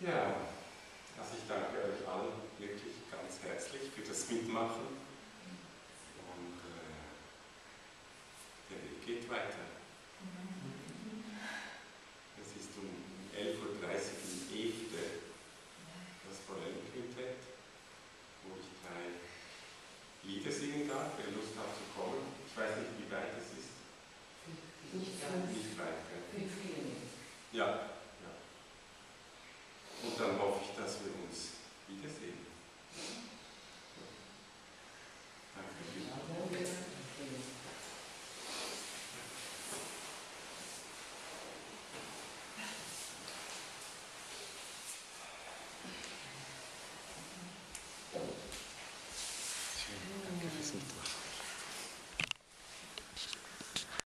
Ja, also ich danke euch allen wirklich ganz herzlich für das Mitmachen und äh, der Weg geht weiter. Es ist um 11.30 Uhr in Efte das Forellenquintett, wo ich drei Lieder singen darf, wer Lust hat zu kommen. Ich weiß nicht, wie weit es ist. Nicht weit. Nicht weit, ja. ja.